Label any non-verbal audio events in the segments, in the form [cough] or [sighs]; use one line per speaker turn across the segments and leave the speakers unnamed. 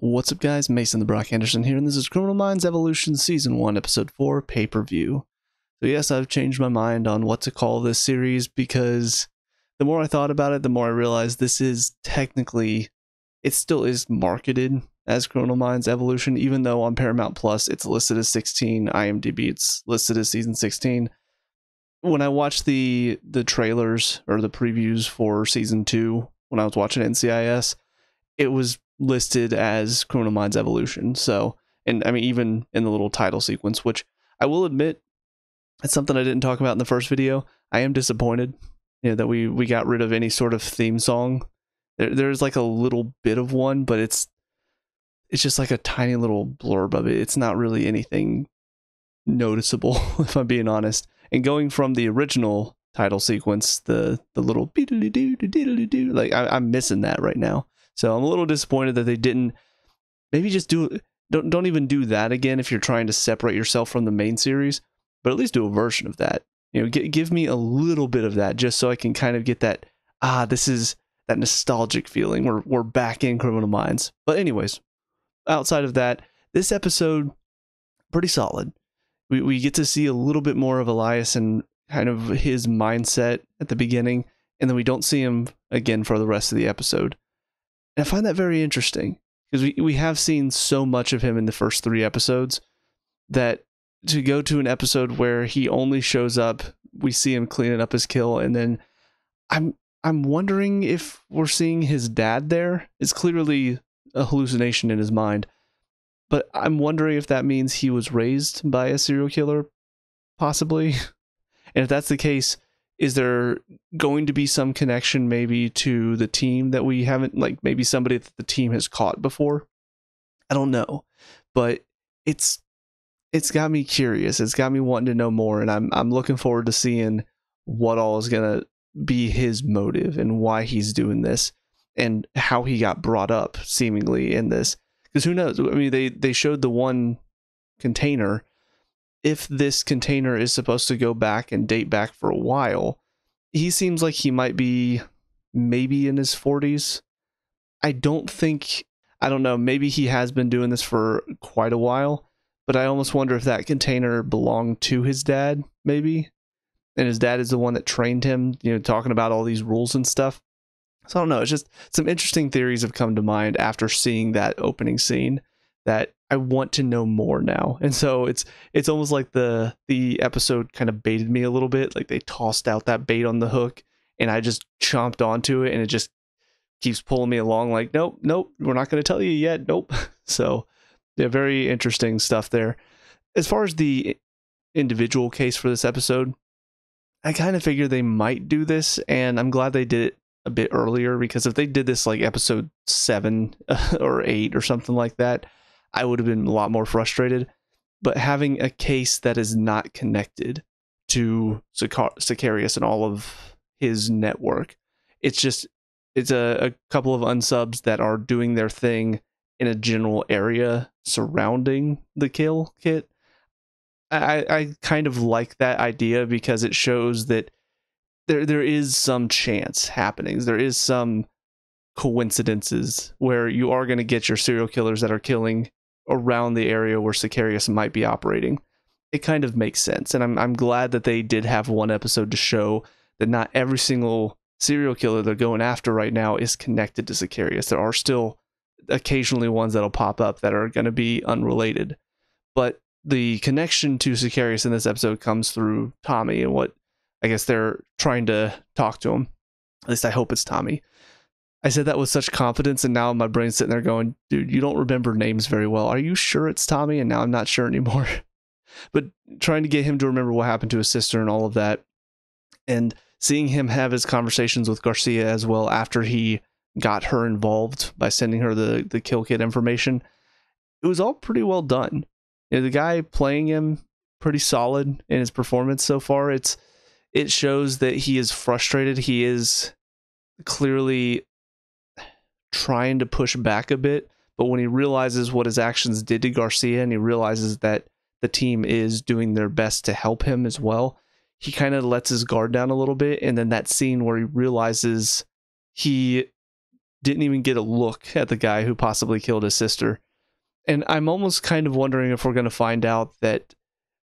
What's up, guys? Mason the Brock Henderson here, and this is Criminal Minds Evolution Season 1, Episode 4, Pay Per View. So, yes, I've changed my mind on what to call this series because the more I thought about it, the more I realized this is technically, it still is marketed as Criminal Minds Evolution, even though on Paramount Plus it's listed as 16, IMDb it's listed as Season 16. When I watched the the trailers or the previews for Season 2, when I was watching NCIS, it was listed as Criminal Minds Evolution. So, and I mean, even in the little title sequence, which I will admit, it's something I didn't talk about in the first video. I am disappointed, you know, that we we got rid of any sort of theme song. There, there's like a little bit of one, but it's it's just like a tiny little blurb of it. It's not really anything noticeable, [laughs] if I'm being honest. And going from the original title sequence, the the little like I, I'm missing that right now. So I'm a little disappointed that they didn't maybe just do don't don't even do that again if you're trying to separate yourself from the main series, but at least do a version of that. You know, g- give me a little bit of that just so I can kind of get that ah this is that nostalgic feeling. We're we're back in Criminal Minds. But anyways, outside of that, this episode pretty solid. We we get to see a little bit more of Elias and kind of his mindset at the beginning, and then we don't see him again for the rest of the episode. And I find that very interesting because we, we have seen so much of him in the first three episodes that to go to an episode where he only shows up, we see him cleaning up his kill, and then I'm I'm wondering if we're seeing his dad there. It's clearly a hallucination in his mind. But I'm wondering if that means he was raised by a serial killer, possibly. [laughs] And if that's the case, is there going to be some connection maybe to the team that we haven't like maybe somebody that the team has caught before? I don't know but it's it's got me curious. It's got me wanting to know more and i'm i'm looking forward to seeing what all is going to be his motive and why he's doing this and how he got brought up seemingly in this. Because who knows? I mean they they showed the one container. If this container is supposed to go back and date back for a while, he seems like he might be maybe in his 40s. I don't think, I don't know, maybe he has been doing this for quite a while, but I almost wonder if that container belonged to his dad, maybe. And his dad is the one that trained him, you know, talking about all these rules and stuff. So I don't know. It's just some interesting theories have come to mind after seeing that opening scene that I want to know more now. And so it's it's almost like the the episode kind of baited me a little bit. Like they tossed out that bait on the hook and I just chomped onto it and it just keeps pulling me along like nope, nope, we're not going to tell you yet. Nope. [laughs] So yeah, very interesting stuff there. As far as the individual case for this episode, I kind of figured they might do this and I'm glad they did it a bit earlier because if they did this like episode 7 [laughs] or 8 or something like that, I would have been a lot more frustrated. But having a case that is not connected to Sicarius and all of his network, it's just it's a, a couple of unsubs that are doing their thing in a general area surrounding the kill kit. I, I kind of like that idea because it shows that there there is some chance happenings. There is some coincidences where you are going to get your serial killers that are killing around the area where Sicarius might be operating. It kind of makes sense. And I'm I'm glad that they did have one episode to show that not every single serial killer they're going after right now is connected to Sicarius. There are still occasionally ones that'll pop up that are going to be unrelated. But the connection to Sicarius in this episode comes through Tommy and what I guess they're trying to talk to him. At least I hope it's Tommy. I said that with such confidence, and now my brain's sitting there going, dude, you don't remember names very well. Are you sure it's Tommy? And now I'm not sure anymore. [laughs] but trying to get him to remember what happened to his sister and all of that, and seeing him have his conversations with Garcia as well after he got her involved by sending her the, the kill kit information, it was all pretty well done. You know, the guy playing him pretty solid in his performance so far. It's it shows that he is frustrated. He is clearly trying to push back a bit, but when he realizes what his actions did to Garcia and he realizes that the team is doing their best to help him as well, he kind of lets his guard down a little bit. And then that scene where he realizes he didn't even get a look at the guy who possibly killed his sister. And I'm almost kind of wondering if we're going to find out that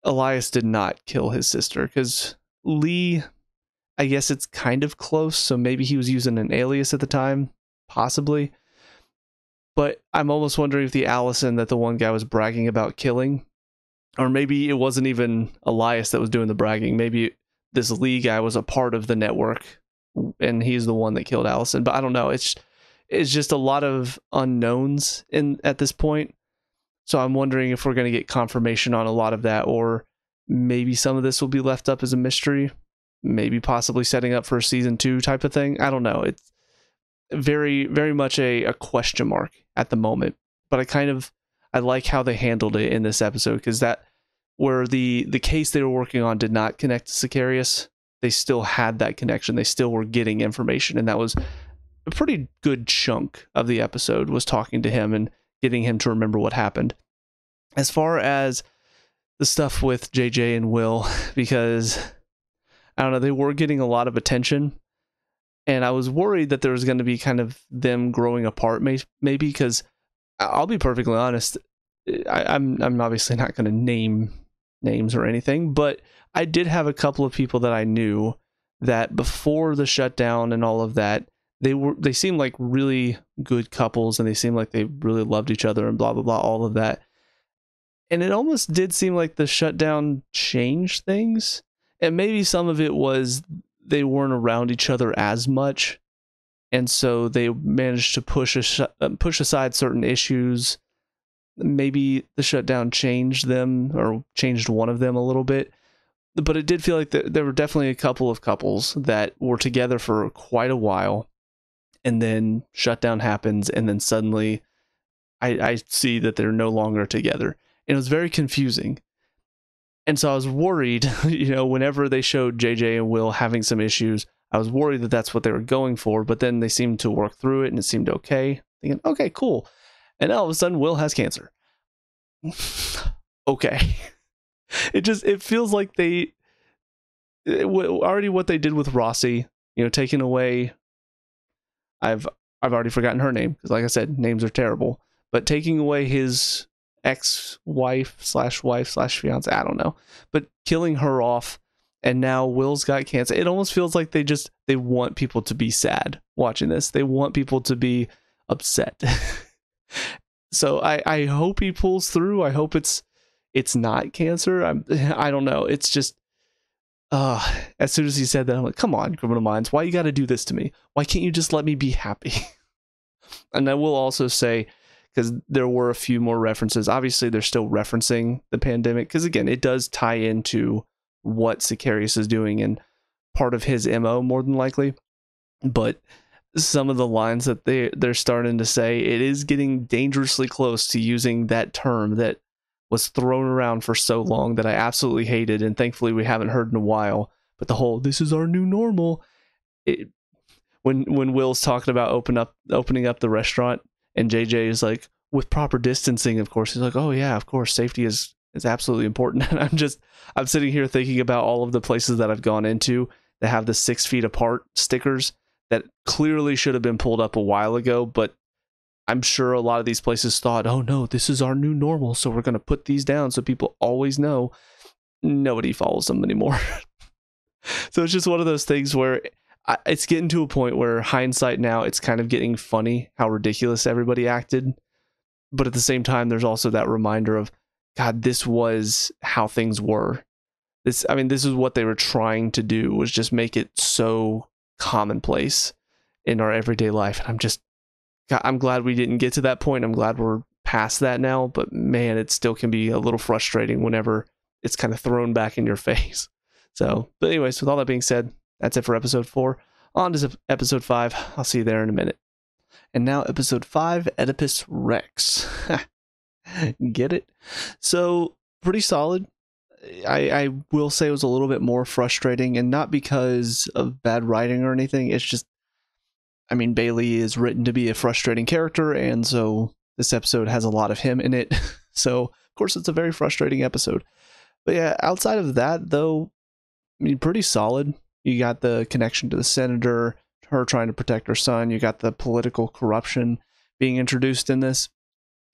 Elias did not kill his sister because Lee, I guess it's kind of close. So maybe he was using an alias at the time, possibly. But I'm almost wondering if the Allison that the one guy was bragging about killing, or maybe it wasn't even Elias that was doing the bragging. Maybe this Lee guy was a part of the network and he's the one that killed Allison. But I don't know. It's it's just a lot of unknowns in at this point. So I'm wondering if we're going to get confirmation on a lot of that, or maybe some of this will be left up as a mystery. Maybe possibly setting up for a season two type of thing. I don't know. It's very, very much a, a question mark at the moment. But I kind of I like how they handled it in this episode because that where the the case they were working on did not connect to Sicarius, they still had that connection. They still were getting information, and that was a pretty good chunk of the episode was talking to him and getting him to remember what happened. As far as the stuff with JJ and Will, [laughs] because I don't know, they were getting a lot of attention. And I was worried that there was going to be kind of them growing apart, maybe because I'll be perfectly honest. I, am I'm, I'm obviously not going to name names or anything, but I did have a couple of people that I knew that before the shutdown and all of that, they were they seemed like really good couples and they seemed like they really loved each other and blah blah blah all of that and it almost did seem like the shutdown changed things and maybe some of it was they weren't around each other as much. And so they managed to push uh, push aside certain issues. Maybe the shutdown changed them or changed one of them a little bit. But it did feel like there were definitely a couple of couples that were together for quite a while. And then shutdown happens and then suddenly I, I see that they're no longer together. And it was very confusing and so i was worried [laughs] you know whenever they showed jj and will having some issues i was worried that that's what they were going for but then they seemed to work through it and it seemed okay. Thinking okay cool. And all of a sudden will has cancer. [laughs] Okay. [laughs] It just it feels like they it, already what they did with rossi you know taking away I've I've already forgotten her name because, like I said, names are terrible. But taking away his ex-wife slash wife slash fiance, I don't know, but killing her off, and now Will's got cancer. It almost feels like they just they want people to be sad watching this. They want people to be upset. [laughs] so I I hope he pulls through. I hope it's it's not cancer. I'm [laughs] I don't know. It's just uh, as soon as he said that, I'm like, come on, Criminal Minds, why you got to do this to me? Why can't you just let me be happy? [laughs] and I will also say, because there were a few more references. Obviously, they're still referencing the pandemic, because again, it does tie into what Sicarius is doing and part of his MO, more than likely. But some of the lines that they they're starting to say, it is getting dangerously close to using that term that was thrown around for so long that I absolutely hated, and thankfully we haven't heard in a while. But the whole "this is our new normal," it, when when Will's talking about open up opening up the restaurant, and JJ is like, with proper distancing, of course, he's like, "Oh yeah, of course, safety is is absolutely important." [laughs] And I'm just I'm sitting here thinking about all of the places that I've gone into that have the six feet apart stickers that clearly should have been pulled up a while ago, but I'm sure a lot of these places thought, oh no, this is our new normal. So we're going to put these down so people always know. Nobody follows them anymore. [laughs] so it's just one of those things where it's getting to a point where hindsight now, it's kind of getting funny how ridiculous everybody acted. But at the same time, there's also that reminder of, God, this was how things were. This, I mean, this is what they were trying to do was just make it so commonplace in our everyday life. And I'm just god, I'm glad we didn't get to that point. I'm glad we're past that now, but man, it still can be a little frustrating whenever it's kind of thrown back in your [laughs] face. So, but anyways, with all that being said, that's it for episode four. On to episode five. I'll see you there in a minute. And now, episode five Oedipus Wrecks. [laughs] Get it? So, pretty solid. I, I will say it was a little bit more frustrating, and not because of bad writing or anything. It's just I mean, Bailey is written to be a frustrating character, and so this episode has a lot of him in it. [laughs] so, of course, it's a very frustrating episode. But yeah, outside of that, though, I mean, pretty solid. You got the connection to the senator, her trying to protect her son. You got the political corruption being introduced in this.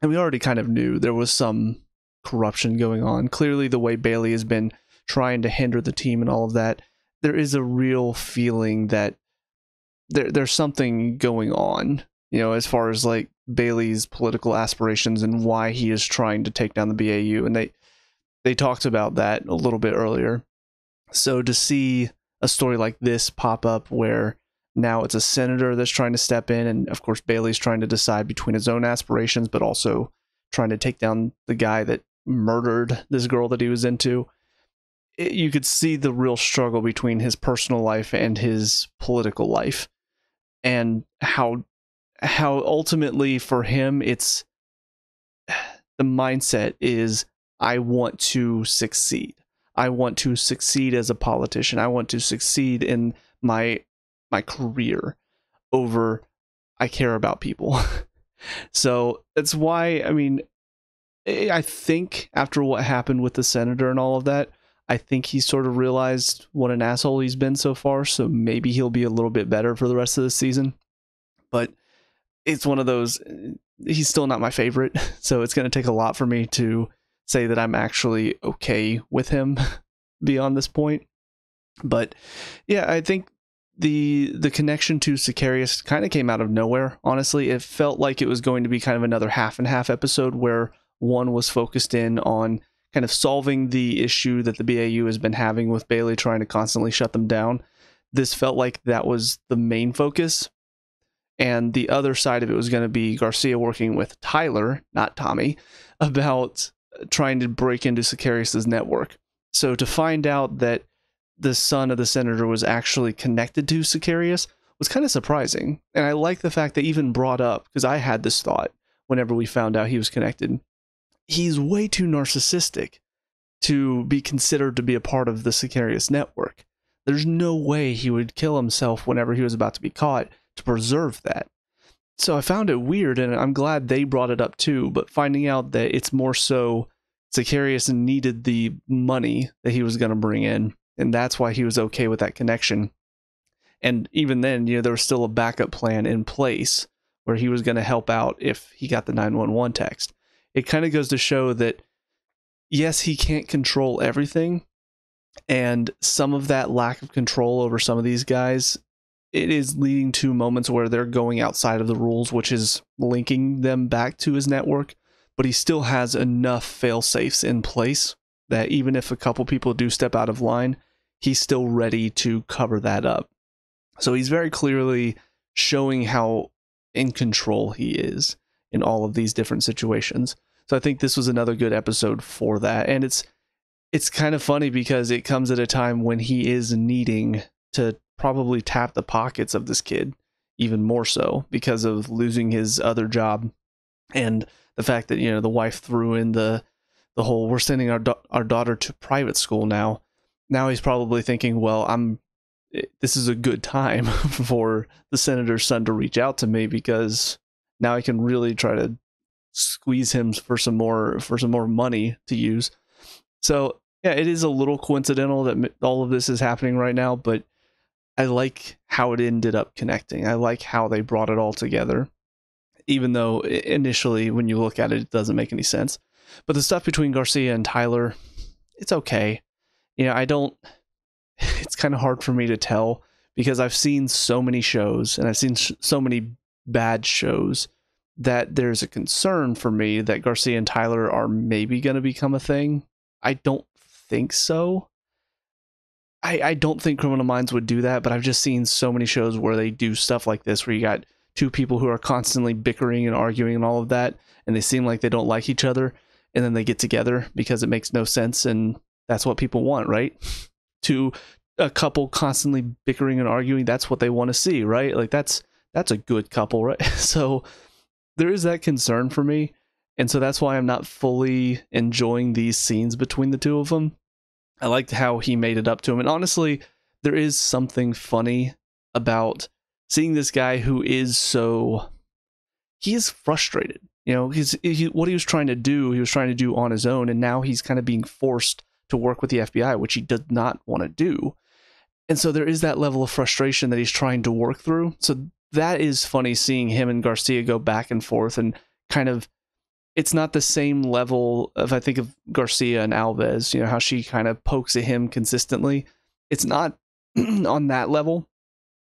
And we already kind of knew there was some corruption going on. Clearly, the way Bailey has been trying to hinder the team and all of that, there is a real feeling that there there's something going on, you know, as far as like Bailey's political aspirations and why he is trying to take down the BAU. And they they talked about that a little bit earlier. So to see a story like this pop up where now it's a senator that's trying to step in, and of course Bailey's trying to decide between his own aspirations, but also trying to take down the guy that murdered this girl that he was into. It, you could see the real struggle between his personal life and his political life, and how how ultimately for him it's [sighs] the mindset is I want to succeed. I want to succeed as a politician. I want to succeed in my my career over I care about people. [laughs] so that's why I mean I think after what happened with the senator and all of that, I think he sort of realized what an asshole he's been so far, so maybe he'll be a little bit better for the rest of the season. But it's one of those eh, he's still not my favorite, [laughs] so it's going to take a lot for me to say that I'm actually okay with him [laughs] beyond this point. But yeah, I think the the connection to Sicarius kind of came out of nowhere. Honestly, it felt like it was going to be kind of another half and half episode where one was focused in on kind of solving the issue that the BAU has been having with Bailey trying to constantly shut them down. This felt like that was the main focus. And the other side of it was going to be Garcia working with Tyler, not Tommy, [laughs] about trying to break into Sicarius's network. So to find out that the son of the senator was actually connected to Sicarius was kind of surprising. And I like the fact they even brought up, because I had this thought whenever we found out he was connected. He's way too narcissistic to be considered to be a part of the Sicarius network. There's no way he would kill himself whenever he was about to be caught to preserve that. So I found it weird, and I'm glad they brought it up too. But finding out that it's more so Sicarius needed the money that he was going to bring in and that's why he was okay with that connection. And even then, you know, there was still a backup plan in place where he was going to help out if he got the 911 text. It kind of goes to show that yes, he can't control everything, and some of that lack of control over some of these guys it is leading to moments where they're going outside of the rules, which is linking them back to his network. But he still has enough fail safes in place that even if a couple people do step out of line, he's still ready to cover that up. So he's very clearly showing how in control he is in all of these different situations. So I think this was another good episode for that. And it's it's kind of funny because it comes at a time when he is needing to probably tap the pockets of this kid even more so because of losing his other job and the fact that you know the wife threw in the the whole we're sending our our daughter to private school now now he's probably thinking, well, I'm eh, this is a good time [laughs] for the senator's son to reach out to me because now I can really try to squeeze him for some more for some more money to use. So yeah, it is a little coincidental that all of this is happening right now, but I like how it ended up connecting. I like how they brought it all together, even though initially, when you look at it, it doesn't make any sense. But the stuff between Garcia and Tyler, it's okay you know, I don't, [laughs] it's kind of hard for me to tell because I've seen so many shows and I've seen sh- so many bad shows that there's a concern for me that Garcia and Tyler are maybe going to become a thing. I don't think so. I, I don't think Criminal Minds would do that, but I've just seen so many shows where they do stuff like this, where you got two people who are constantly bickering and arguing and all of that, and they seem like they don't like each other, and then they get together because it makes no sense and that's what people want, right? To a couple constantly bickering and arguing, that's what they want to see, right? Like that's that's a good couple, right? [laughs] So there is that concern for me. And so that's why I'm not fully enjoying these scenes between the two of them. I liked how he made it up to him. And honestly, there is something funny about seeing this guy who is so he is frustrated. You know, he's he, what he was trying to do, he was trying to do on his own, and now he's kind of being forced to work with the FBI, which he does not want to do. And so there is that level of frustration that he's trying to work through. So that is funny seeing him and Garcia go back and forth and kind of it's not the same level of I think of Garcia and Alvez, you know, how she kind of pokes at him consistently. It's not [clears throat] on that level.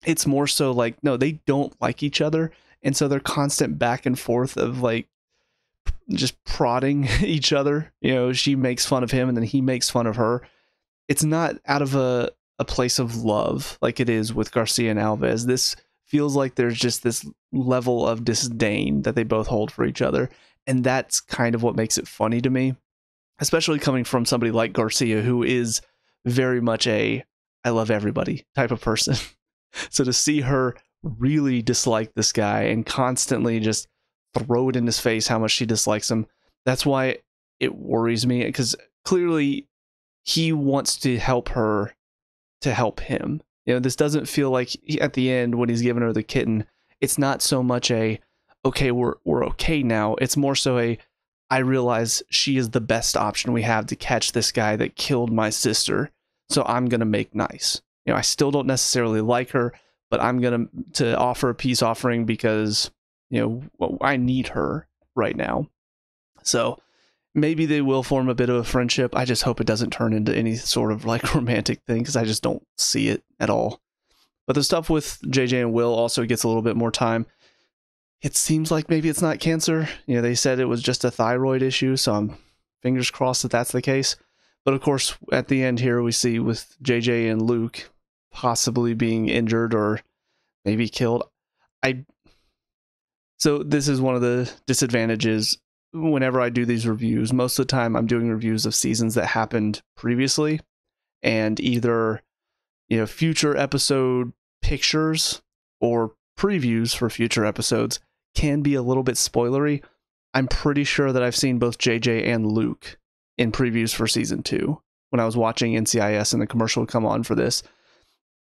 It's more so like no, they don't like each other and so they're constant back and forth of like just prodding [laughs] each other. You know, she makes fun of him and then he makes fun of her. It's not out of a a place of love like it is with Garcia and Alvez. This feels like there's just this level of disdain that they both hold for each other and that's kind of what makes it funny to me, especially coming from somebody like Garcia, who is very much a I love everybody type of person. [laughs] so to see her really dislike this guy and constantly just throw it in his face how much she dislikes him, that's why it worries me because clearly he wants to help her to help him. You know, this doesn't feel like he, at the end when he's giving her the kitten, it's not so much a okay, we're we're okay now. It's more so a I realize she is the best option we have to catch this guy that killed my sister. So I'm gonna make nice. You know, I still don't necessarily like her, but I'm gonna to offer a peace offering because you know I need her right now. So maybe they will form a bit of a friendship. I just hope it doesn't turn into any sort of like [laughs] romantic thing because I just don't see it at all. But the stuff with JJ and Will also gets a little bit more time it seems like maybe it's not cancer. You know, they said it was just a thyroid issue, so I'm fingers crossed that that's the case. But of course, at the end here, we see with JJ and Luke possibly being injured or maybe killed. I so this is one of the disadvantages whenever I do these reviews. Most of the time, I'm doing reviews of seasons that happened previously, and either you know future episode pictures or previews for future episodes can be a little bit spoilery. I'm pretty sure that I've seen both JJ and Luke in previews for season two when I was watching NCIS and the commercial would come on for this.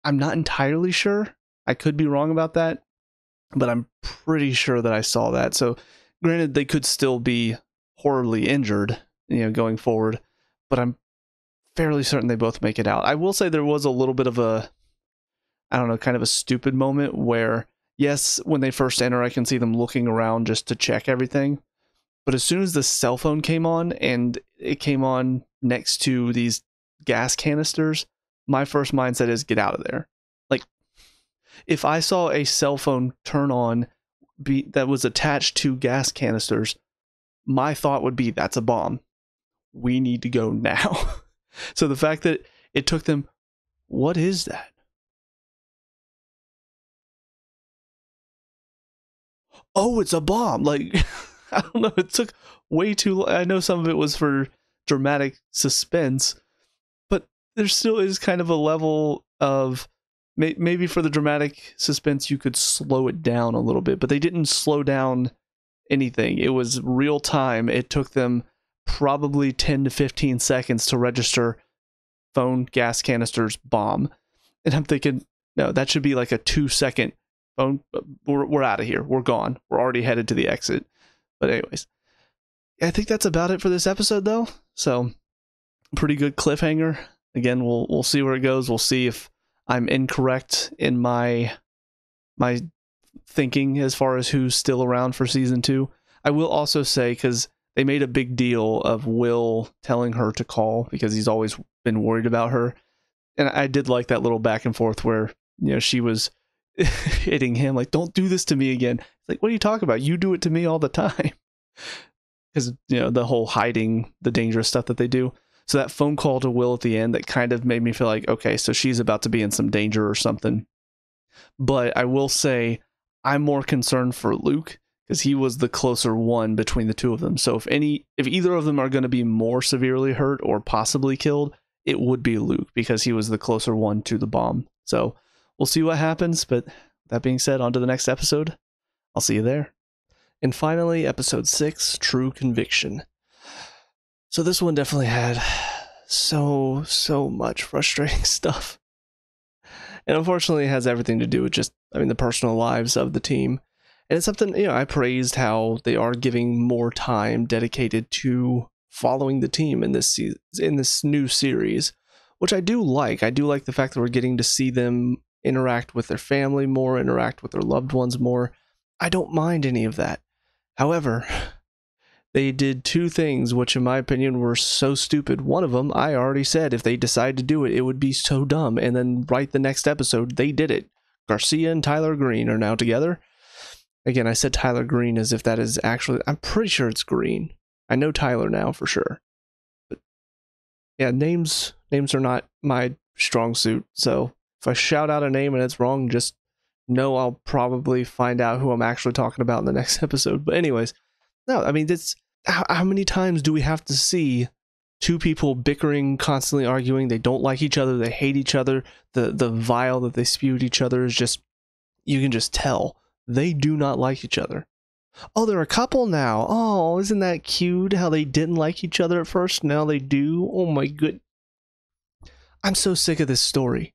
I'm not entirely sure. I could be wrong about that, but I'm pretty sure that I saw that. So, granted, they could still be horribly injured, you know, going forward, but I'm fairly certain they both make it out. I will say there was a little bit of a, I don't know, kind of a stupid moment where yes, when they first enter, I can see them looking around just to check everything. But as soon as the cell phone came on and it came on next to these gas canisters, my first mindset is get out of there. Like, if I saw a cell phone turn on be, that was attached to gas canisters, my thought would be that's a bomb. We need to go [laughs] now. so the fact that it took them, what is that? Oh, it's a bomb. Like, [laughs] I don't know. It took way too long. I know some of it was for dramatic suspense, but there still is kind of a level of may- maybe for the dramatic suspense, you could slow it down a little bit, but they didn't slow down anything. It was real time. It took them probably 10 to 15 seconds to register phone gas canisters bomb. And I'm thinking, no, that should be like a two second We're we're out of here. We're gone. We're already headed to the exit. But anyways, I think that's about it for this episode, though. So, pretty good cliffhanger. Again, we'll we'll see where it goes. We'll see if I'm incorrect in my my thinking as far as who's still around for season two. I will also say because they made a big deal of Will telling her to call because he's always been worried about her, and I did like that little back and forth where you know she was [laughs] hitting him like don't do this to me again. Like what are you talking about? You do it to me all the time. [laughs] Because you know the whole hiding the dangerous stuff that they do. So that phone call to will at the end that kind of made me feel like okay so she's about to be in some danger or something. But i will say i'm more concerned for luke because he was the closer one between the two of them. So if any if either of them are going to be more severely hurt or possibly killed it would be luke because he was the closer one to the bomb. So we'll see what happens. But that being said, on to the next episode. I'll see you there. And finally, episode six True Conviction. So this one definitely had so, so much frustrating [laughs] stuff. And unfortunately, it has everything to do with just, I mean, the personal lives of the team. And it's something, you know, I praised how they are giving more time dedicated to following the team in this in this new series which I do like. I do like the fact that we're getting to see them interact with their family more, interact with their loved ones more. I don't mind any of that. However, [laughs] they did two things which in my opinion were so stupid. One of them, I already said if they decide to do it, it would be so dumb. And then right the next episode, they did it. Garcia and Tyler Green are now together. Again, I said Tyler Green as if that is actually I'm pretty sure it's Green. I know Tyler now for sure. But yeah, names names are not my strong suit. So if I shout out a name and it's wrong, just know I'll probably find out who I'm actually talking about in the next [laughs] episode. But anyways, no, I mean it's how, how many times do we have to see two people bickering, constantly arguing, they don't like each other, they hate each other, the the vile that they spew at each other is just you can just tell they do not like each other. Oh, they're a couple now. Oh, isn't that cute? How they didn't like each other at first, now they do. Oh my good. I'm so sick of this story.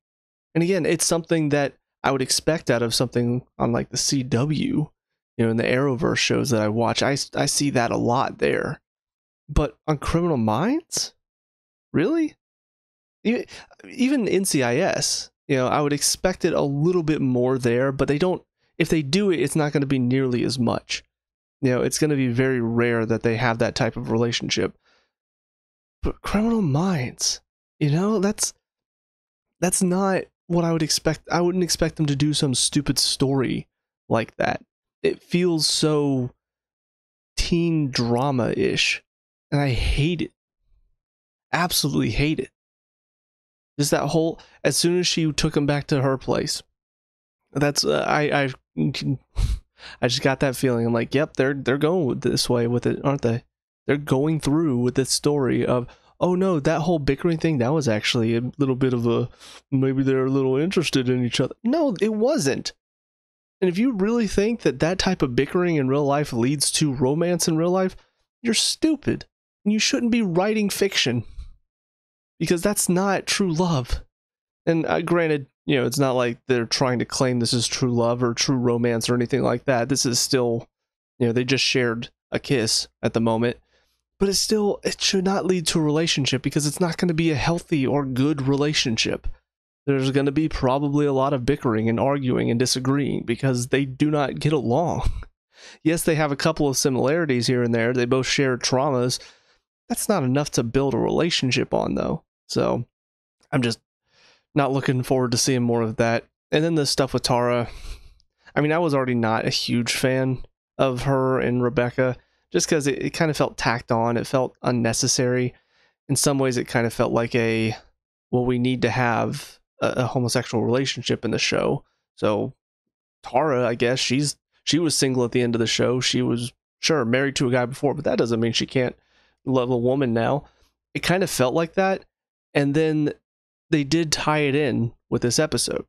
And again, it's something that I would expect out of something on like the CW, you know, in the Arrowverse shows that I watch. I, I see that a lot there. But on Criminal Minds? Really? Even, NCIS, you know, I would expect it a little bit more there, but they don't, if they do it, it's not going to be nearly as much. You know, it's going to be very rare that they have that type of relationship. But Criminal Minds, you know, that's, that's not what I would expect. I wouldn't expect them to do some stupid story like that. It feels so teen drama ish, and I hate it. Absolutely hate it. Just that whole. As soon as she took him back to her place, that's uh, I I [laughs] I just got that feeling. I'm like, yep, they're they're going this way with it, aren't they? They're going through with this story of oh no, that whole bickering thing, that was actually a little bit of a maybe they're a little interested in each other. No, it wasn't. And if you really think that that type of bickering in real life leads to romance in real life, you're stupid. And you shouldn't be writing fiction because that's not true love. And uh, granted, you know, it's not like they're trying to claim this is true love or true romance or anything like that. This is still, you know, they just shared a kiss at the moment but it still it should not lead to a relationship because it's not going to be a healthy or good relationship. There's going to be probably a lot of bickering and arguing and disagreeing because they do not get along. [laughs] Yes they have a couple of similarities here and there. They both share traumas. That's not enough to build a relationship on though. So i'm just not looking forward to seeing more of that. And then the stuff with tara. I mean i was already not a huge fan of her and rebecca just because it, it kind of felt tacked on. It felt unnecessary. In some ways, it kind of felt like a, well, we need to have a, a homosexual relationship in the show. So Tara, I guess she's she was single at the end of the show. She was sure married to a guy before, but that doesn't mean she can't love a woman now. It kind of felt like that, and then they did tie it in with this episode.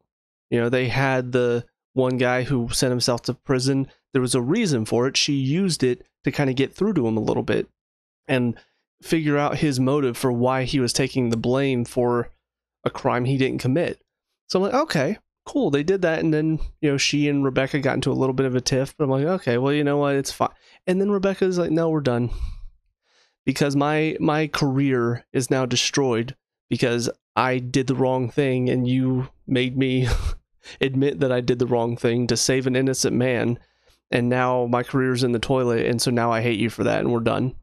You know, they had the one guy who sent himself to prison. There was a reason for it. She used it to kind of get through to him a little bit and figure out his motive for why he was taking the blame for a crime he didn't commit. So I'm like, okay, cool. They did that. And then, you know, she and Rebecca got into a little bit of a tiff. But I'm like, okay, well, you know what? It's fine. And then Rebecca's like, no, we're done. Because my my career is now destroyed because I did the wrong thing and you made me [laughs] admit that I did the wrong thing to save an innocent man and now my career's in the toilet and so now I hate you for that and we're done.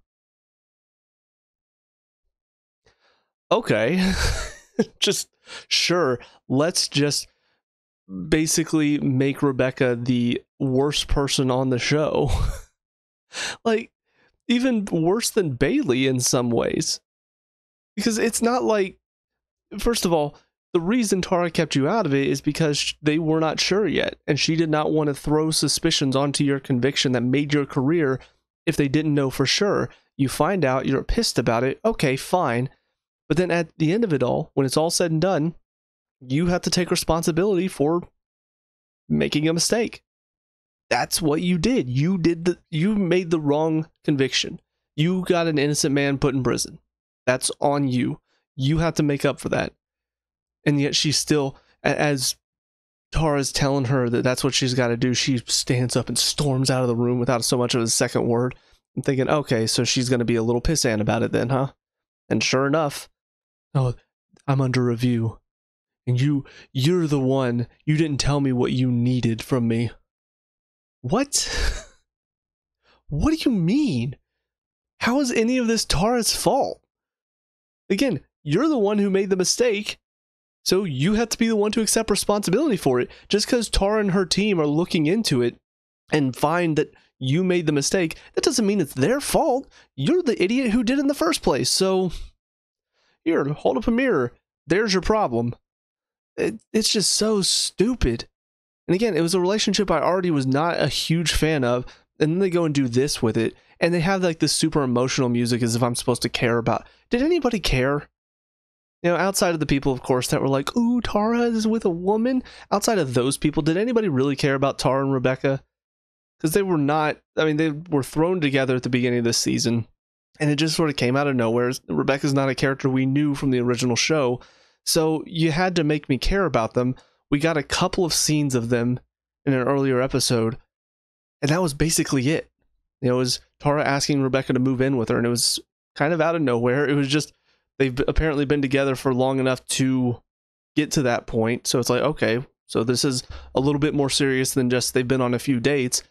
Okay. [laughs] just sure, let's just basically make Rebecca the worst person on the show. [laughs] like even worse than Bailey in some ways. Because it's not like first of all, the reason Tara kept you out of it is because they were not sure yet, and she did not want to throw suspicions onto your conviction that made your career if they didn't know for sure. You find out, you're pissed about it, okay, fine. But then at the end of it all, when it's all said and done, you have to take responsibility for making a mistake. That's what you did. You did the you made the wrong conviction. You got an innocent man put in prison. That's on you. You have to make up for that and yet she's still as Tara's telling her that that's what she's got to do. She stands up and storms out of the room without so much of a second word. I'm thinking, okay, so she's going to be a little pissant about it then, huh? And sure enough, oh, I'm under review. And you you're the one. You didn't tell me what you needed from me. What? [laughs] what do you mean? How is any of this Tara's fault? Again, you're the one who made the mistake, so you have to be the one to accept responsibility for it. Just because Tara and her team are looking into it and find that you made the mistake, that doesn't mean it's their fault. You're the idiot who did it in the first place. So, here, hold up a mirror. There's your problem. It, it's just so stupid. And again, it was a relationship I already was not a huge fan of. And then they go and do this with it. And they have like this super emotional music as if I'm supposed to care about. Did anybody care? You know, outside of the people, of course, that were like, ooh, Tara is with a woman. Outside of those people, did anybody really care about Tara and Rebecca? Because they were not, I mean, they were thrown together at the beginning of this season. And it just sort of came out of nowhere. Rebecca's not a character we knew from the original show. So you had to make me care about them. We got a couple of scenes of them in an earlier episode. And that was basically it. You know, it was Tara asking Rebecca to move in with her. And it was kind of out of nowhere. It was just they've apparently been together for long enough to get to that point. So it's like, okay, so this is a little bit more serious than just they've been on a few dates.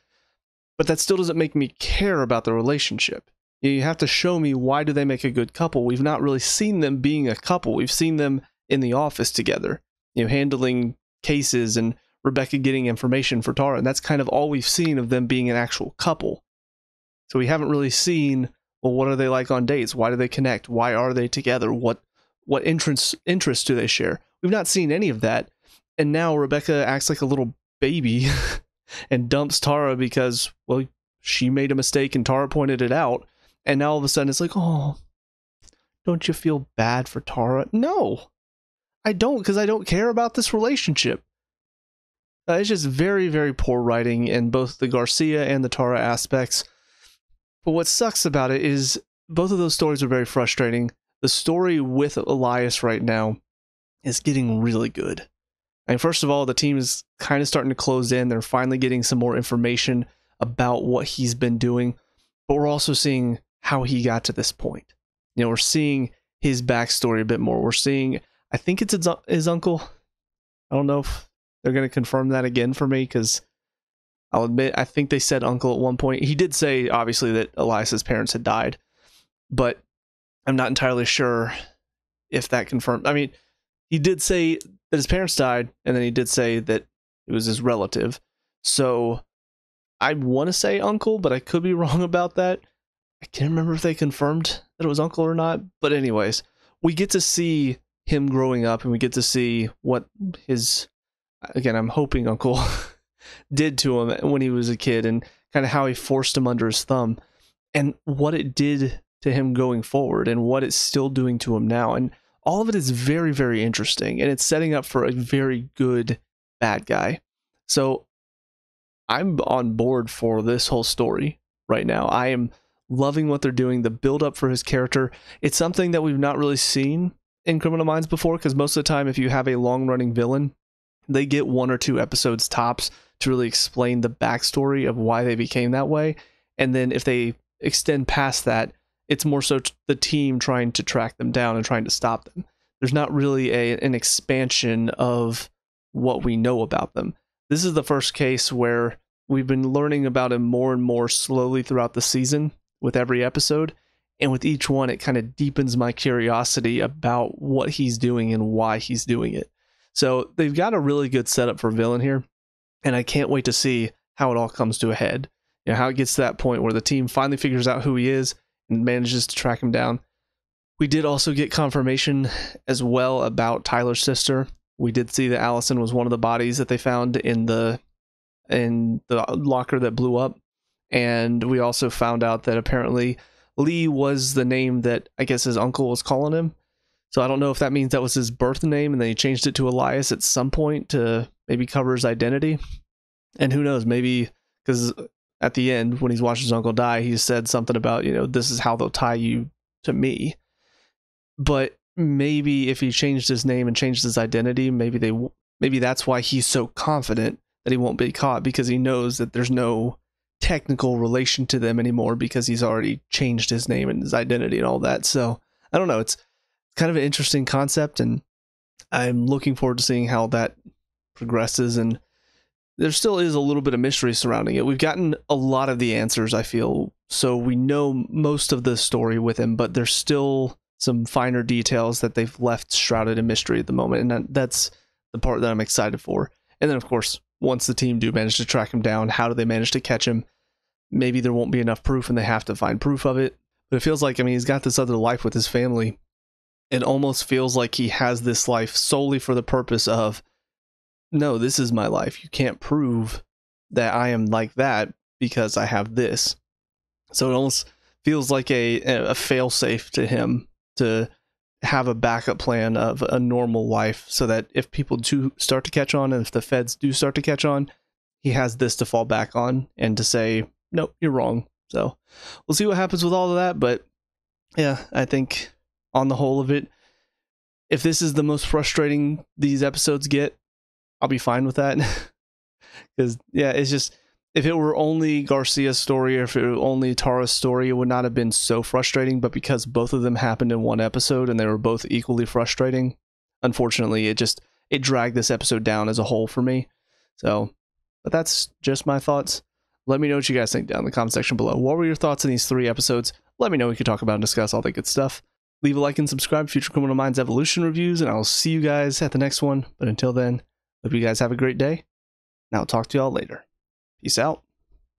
But that still doesn't make me care about the relationship. You have to show me why do they make a good couple. We've not really seen them being a couple. We've seen them in the office together, you know, handling cases and Rebecca getting information for Tara. And that's kind of all we've seen of them being an actual couple. So we haven't really seen well, what are they like on dates? Why do they connect? Why are they together? What what interests interests do they share? We've not seen any of that. And now Rebecca acts like a little baby [laughs] and dumps Tara because, well, she made a mistake and Tara pointed it out. And now all of a sudden it's like, oh, don't you feel bad for Tara? No, I don't because I don't care about this relationship. Uh, it's just very, very poor writing in both the Garcia and the Tara aspects. But what sucks about it is both of those stories are very frustrating. The story with Elias right now is getting really good. And first of all, the team is kind of starting to close in. They're finally getting some more information about what he's been doing. But we're also seeing how he got to this point. You know, we're seeing his backstory a bit more. We're seeing, I think it's his, his uncle. I don't know if they're going to confirm that again for me because I'll admit, I think they said uncle at one point. He did say, obviously, that Elias's parents had died, but I'm not entirely sure if that confirmed. I mean, he did say that his parents died, and then he did say that it was his relative. So I want to say uncle, but I could be [laughs] wrong about that. I can't remember if they confirmed that it was uncle or not. But, anyways, we get to see him growing up, and we get to see what his, again, I'm hoping uncle. [laughs] did to him when he was a kid and kind of how he forced him under his thumb and what it did to him going forward and what it's still doing to him now. And all of it is very, very interesting and it's setting up for a very good bad guy. So I'm on board for this whole story right now. I am loving what they're doing, the build up for his character. It's something that we've not really seen in Criminal Minds before because most of the time, if you have a long running villain, they get one or two episodes tops to really explain the backstory of why they became that way. And then if they extend past that, it's more so the team trying to track them down and trying to stop them. There's not really a, an expansion of what we know about them. This is the first case where we've been learning about him more and more slowly throughout the season with every episode. And with each one, it kind of deepens my curiosity about what he's doing and why he's doing it. So they've got a really good setup for villain here and I can't wait to see how it all comes to a head. You know, how it gets to that point where the team finally figures out who he is and manages to track him down. We did also get confirmation as well about Tyler's sister. We did see that Allison was one of the bodies that they found in the in the locker that blew up. And we also found out that apparently Lee was the name that I guess his uncle was calling him. So I don't know if that means that was his birth name and then he changed it to Elias at some point to maybe cover his identity. And who knows, maybe because at the end when he's watching his uncle die, he said something about, you know, this is how they'll tie you to me. But maybe if he changed his name and changed his identity, maybe they maybe that's why he's so confident that he won't be caught because he knows that there's no technical relation to them anymore because he's already changed his name and his identity and all that. So, I don't know, it's kind of an interesting concept, and I'm looking forward to seeing how that progresses. And there still is a little bit of mystery surrounding it. We've gotten a lot of the answers, I feel, so we know most of the story with him, but there's still some finer details that they've left shrouded in mystery at the moment, and that's the part that I'm excited for. And then, of course, once the team do manage to track him down, how do they manage to catch him? Maybe there won't be enough proof, and they have to find proof of it. But it feels like, I mean, he's got this other life with his family. It almost feels like he has this life solely for the purpose of, no, this is my life. You can't prove that I am like that because I have this. So it almost feels like a a failsafe to him to have a backup plan of a normal life so that if people do start to catch on and if the feds do start to catch on, he has this to fall back on and to say, nope, you're wrong. So we'll see what happens with all of that. But yeah, I think on the whole of it, if this is the most frustrating these episodes get, I'll be fine with that. [laughs] Because yeah, it's just if it were only Garcia's story or if it were only Tara's story, it would not have been so frustrating. But because both of them happened in one episode and they were both equally frustrating, unfortunately, it just it dragged this episode down as a whole for me. So, but that's just my thoughts. Let me know what you guys think down in the comment section below. What were your thoughts on these three episodes? Let me know. We could talk about and discuss all that good stuff. Leave a like and subscribe to Future Criminal Minds Evolution reviews, and I'll see you guys at the next one. But until then, hope you guys have a great day, and I'll talk to y'all later. Peace out.